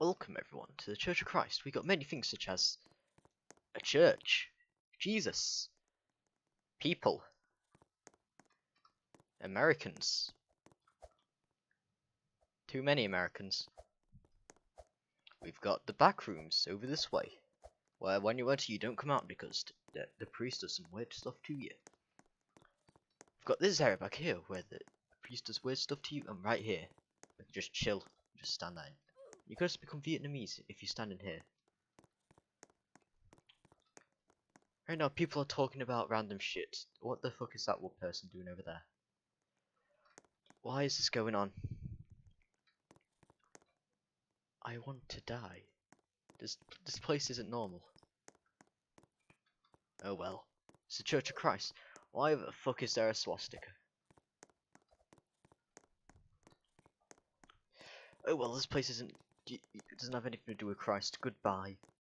Welcome everyone to the Church of Christ. We got many things such as a church, Jesus, people, Americans, too many Americans. We've got the back rooms over this way, where when you enter you don't come out because the, the priest does some weird stuff to you. We've got this area back here where the priest does weird stuff to you, and right here, just chill, just stand there. You can just become Vietnamese if you stand in here. Right now, people are talking about random shit. What the fuck is that one person doing over there? Why is this going on? I want to die. This this place isn't normal. Oh well. It's the Church of Christ. Why the fuck is there a swastika? Oh well, this place isn't. It doesn't have anything to do with Christ. Goodbye.